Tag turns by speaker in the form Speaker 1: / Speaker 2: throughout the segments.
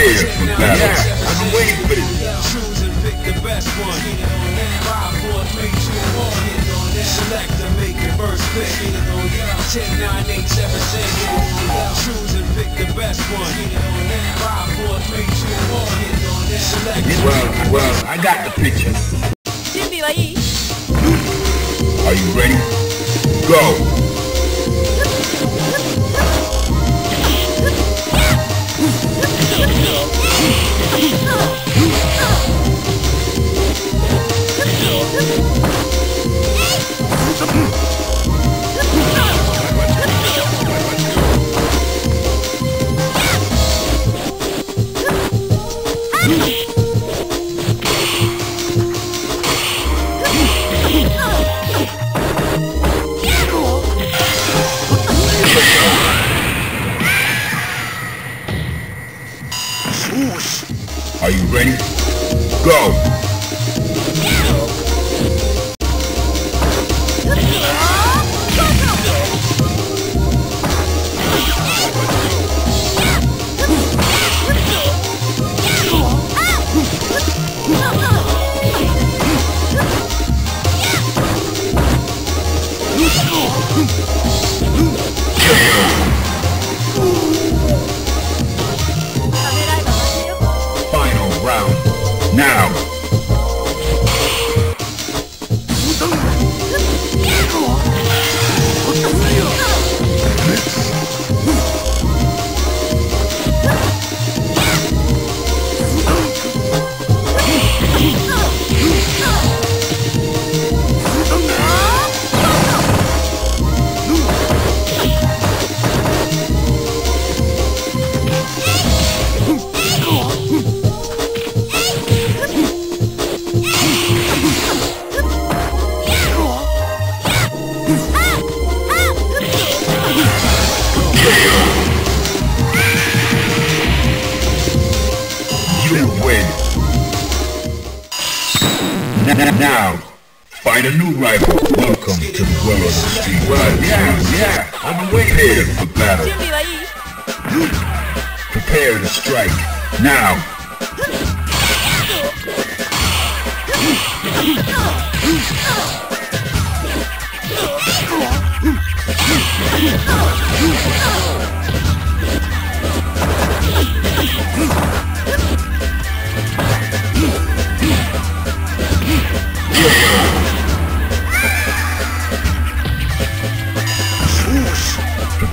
Speaker 1: prepared for battle. I'm waiting for this.
Speaker 2: Choose and pick the best one. Select and make your first pick. Ten, nine, eight, seven, six. Choose and pick the best one. Five, four, three, two, one. Select.
Speaker 1: Well, well, I got the picture. Are you ready? Go. well as a street. Yeah, yeah, I'm waiting for battle. Prepare to strike, now. Oh!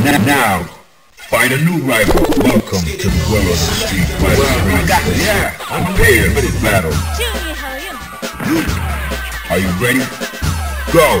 Speaker 1: Now, find a new rival. Welcome to the world of the street fighter. Yeah, prepare for the battle. Are you ready? Go!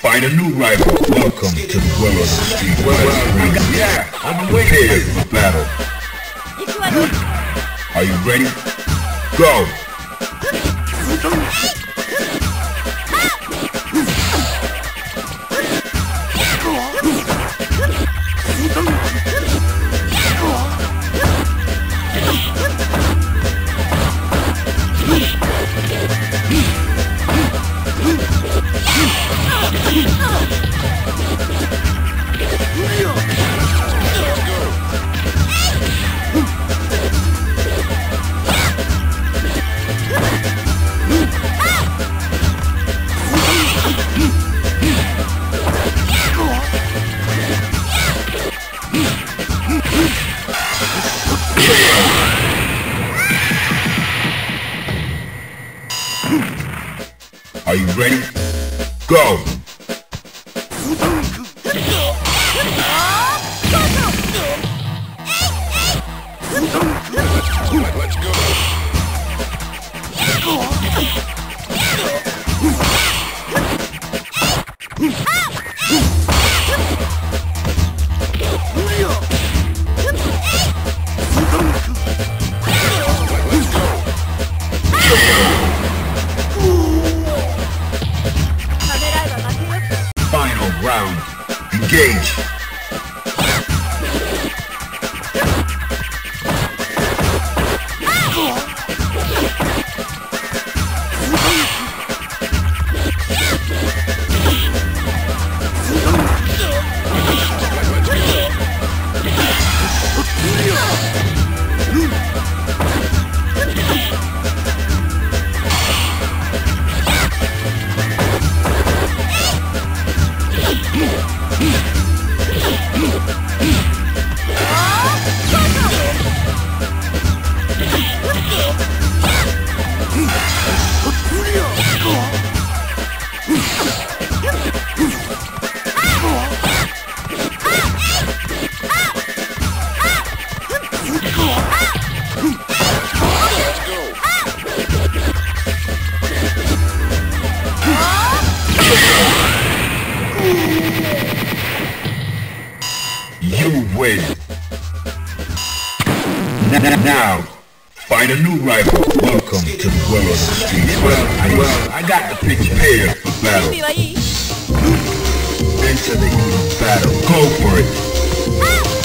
Speaker 1: Find a new rival. Welcome to the world of the street. fighters. yeah, I'm waiting for battle. Are you ready? Go! Are you ready? Go! Let's Final Now, find a new rival. Welcome to the world of the street. Well, well, I got the picture. Prepare for battle. Enter the heat of battle. Go for it. Ah!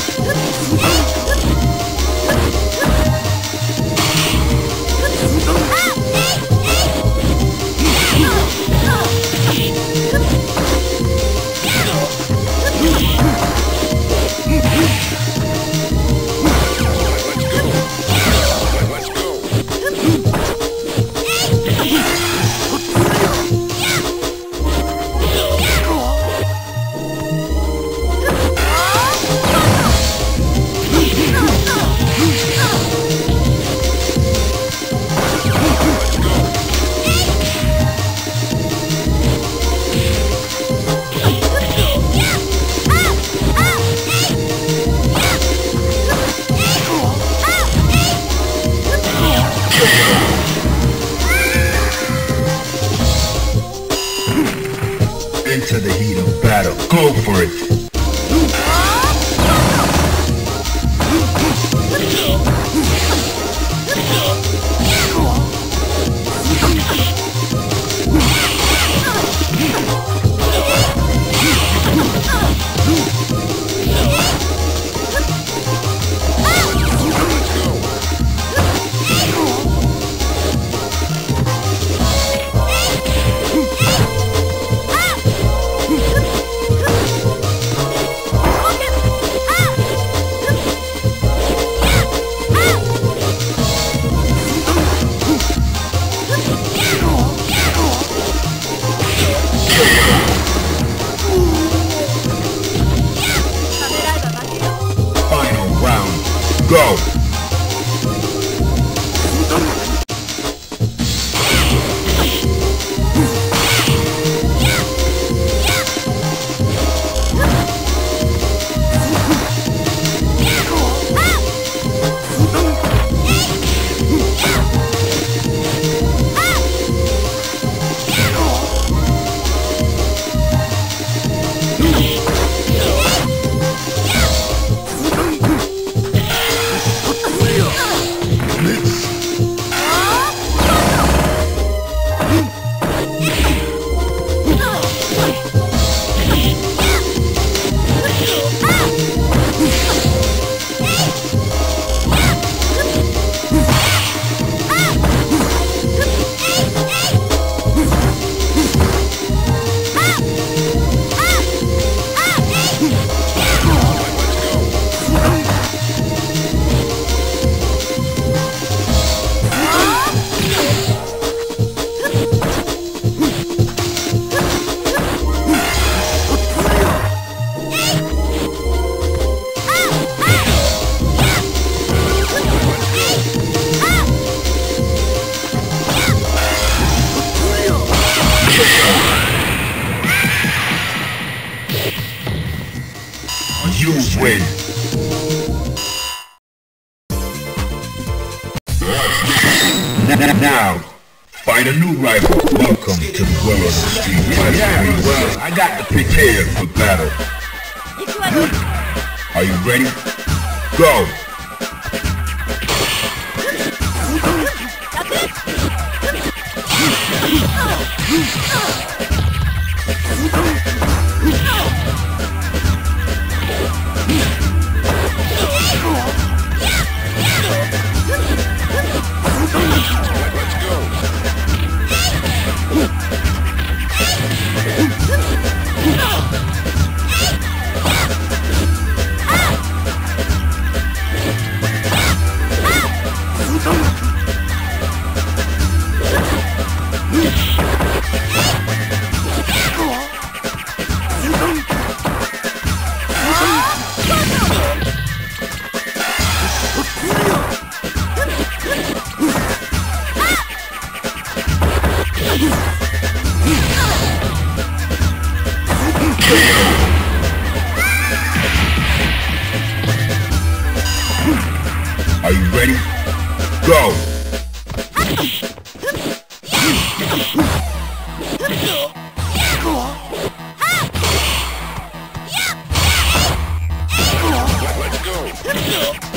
Speaker 1: Well, I got to prepare for battle. Are you ready? Go! Oh. You? Go!
Speaker 3: Ah!